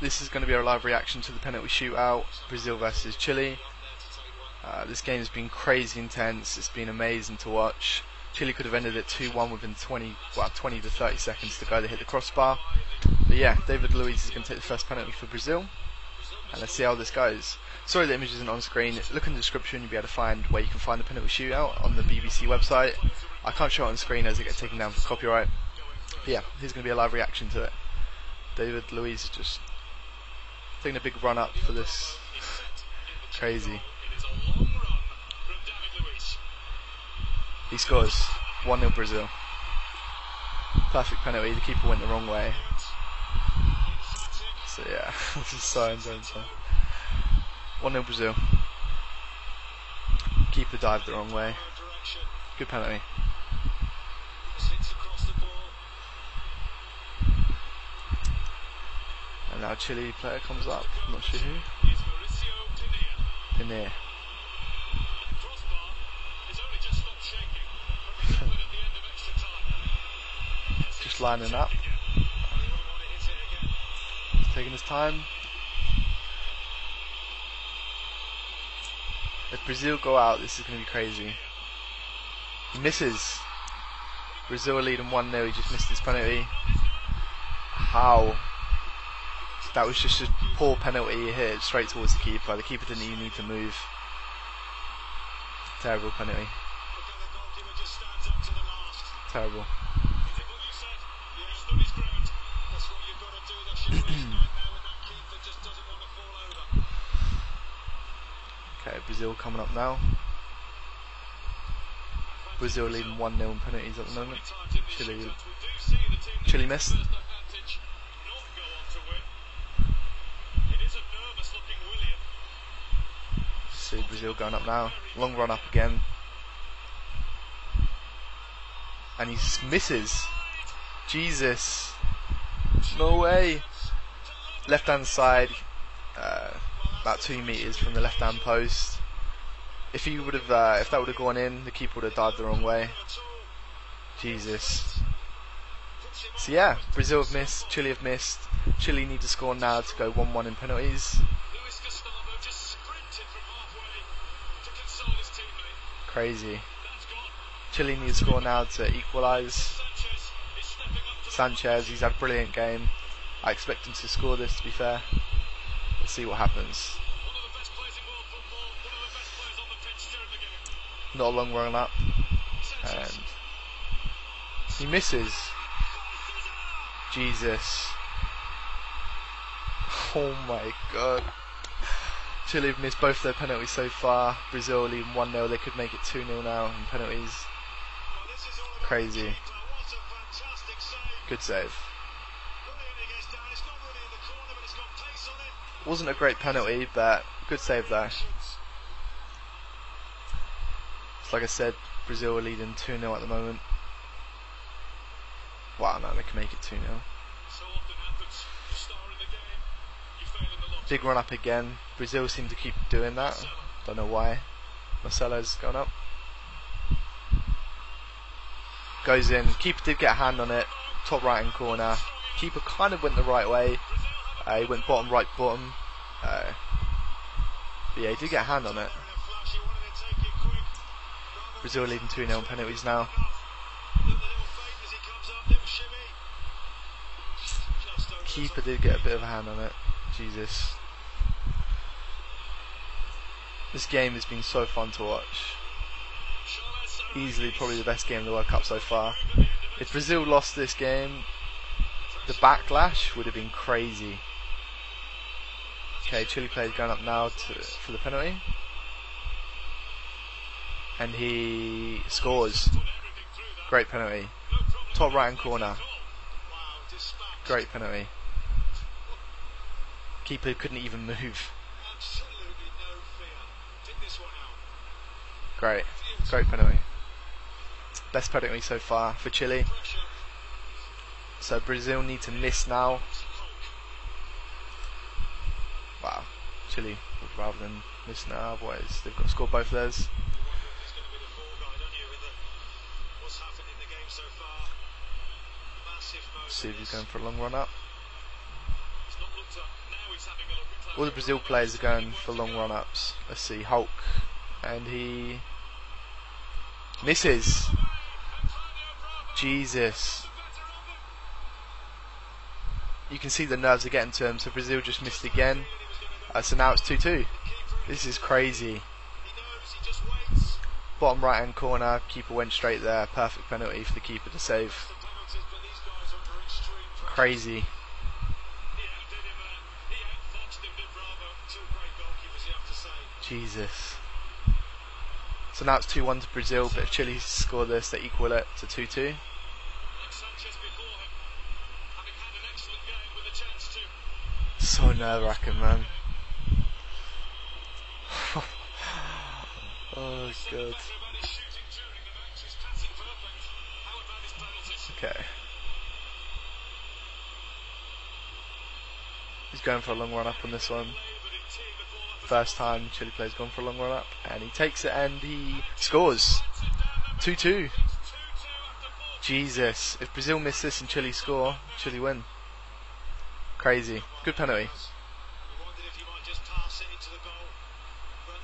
this is going to be our live reaction to the penalty shootout, Brazil versus Chile. Uh, this game has been crazy intense. It's been amazing to watch. Chile could have ended it 2-1 within 20, well, 20 to 30 seconds to go. They hit the crossbar. But yeah, David Luiz is going to take the first penalty for Brazil. And let's see how this goes. Sorry the image isn't on screen. Look in the description, you'll be able to find where you can find the penalty shootout on the BBC website. I can't show it on screen as it gets taken down for copyright. But yeah, here's going to be a live reaction to it. David Luiz just taking a big run up for this. Crazy. He scores 1 0 Brazil. Perfect penalty, the keeper went the wrong way. So yeah, this is so intense. 1 0 Brazil. Keeper dived the wrong way. Good penalty. Now Chile player comes up, I'm not sure who. Pinner. Just lining up. taking his time. If Brazil go out, this is going to be crazy. He misses. Brazil leading 1 0. He just missed his penalty. How? That was just a poor penalty. He hit straight towards the keeper. The keeper didn't even need to move. Terrible penalty. Terrible. okay, Brazil coming up now. Brazil leading 1 0 in penalties at the moment. Chile, Chile missed. See Brazil going up now. Long run up again. And he misses. Jesus. No way. Left hand side. Uh, about two meters from the left hand post. If he would have, uh, if that would have gone in, the keeper would have dived the wrong way. Jesus. So yeah, Brazil have missed, Chile have missed. Chile need to score now to go 1-1 in penalties. Crazy. Chile need to score now to equalise. Sanchez, he's had a brilliant game. I expect him to score this to be fair. Let's see what happens. Not a long run up. And he misses. Jesus. Oh my god. Chile have missed both their penalties so far. Brazil leading 1 0. They could make it 2 0 now in penalties. Crazy. Good save. Wasn't a great penalty, but good save though. So like I said, Brazil are leading 2 0 at the moment. Wow, no, they can make it 2 Big run up again. Brazil seem to keep doing that. Don't know why. Marcelo's gone up. Goes in. Keeper did get a hand on it. Top right hand corner. Keeper kind of went the right way. Uh, he went bottom right bottom. Uh, but yeah, he did get a hand on it. Brazil leading 2 0 on penalties now. Keeper did get a bit of a hand on it. Jesus. This game has been so fun to watch. Easily probably the best game of the World Cup so far. If Brazil lost this game, the backlash would have been crazy. Okay, Chile player going up now to, for the penalty. And he scores. Great penalty. Top right hand corner. Great penalty. Keeper couldn't even move. Great. Great penalty. Best penalty so far for Chile. So Brazil need to miss now. Wow. Chile would rather than miss now, otherwise they've got to score both of those. See if he's going for a long run up. All the Brazil players are going for long run ups. Let's see, Hulk. And he misses. Jesus. You can see the nerves are getting to him, so Brazil just missed again. Uh, so now it's 2 2. This is crazy. Bottom right hand corner, keeper went straight there. Perfect penalty for the keeper to save. Crazy. Jesus. So now it's 2 1 to Brazil, but if Chile score this, they equal it to 2 2. So nerve wracking, man. oh, God. Okay. He's going for a long run up on this one. First time Chile player's gone for a long run up, and he takes it and he scores. 2 2. Jesus. If Brazil miss this and Chile score, Chile win. Crazy. Good penalty.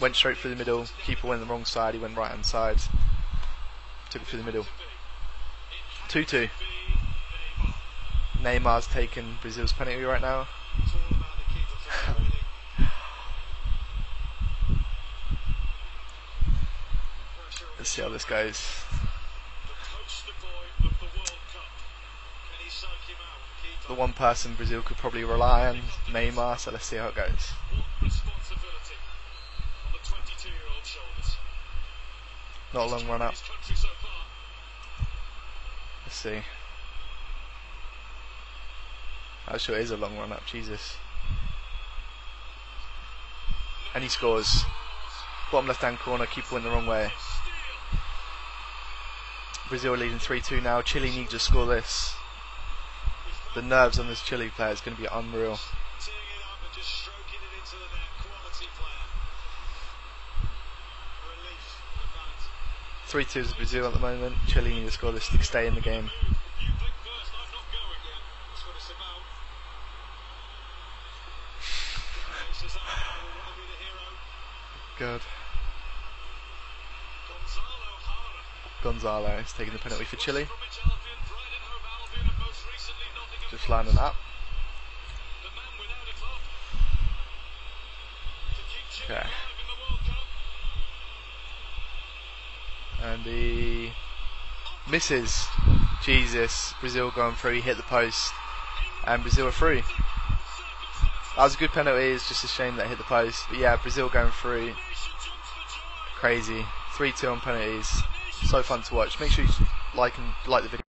Went straight through the middle. Keeper went the wrong side. He went right hand side. Took it through the middle. 2 2. Neymar's taken Brazil's penalty right now. Let's see how this goes. the one person Brazil could probably rely on, Neymar, so let's see how it goes. Not a long run up. Let's see. Actually, it is a long run up, Jesus. And he scores. Bottom left hand corner, keeper went the wrong way. Brazil leading 3 2 now. Chile need to score this the nerves on this Chile player is going to be unreal. Three two is Brazil at the moment. Chile need to score this to stay in the game. Good. Gonzalo is taking the penalty for Chile. Just lining up. Okay. And he misses. Jesus. Brazil going through. He hit the post. And Brazil are through. That was a good penalty. It's just a shame that hit the post. But yeah, Brazil going through. Crazy. 3 2 on penalties. So fun to watch. Make sure you like and like the video.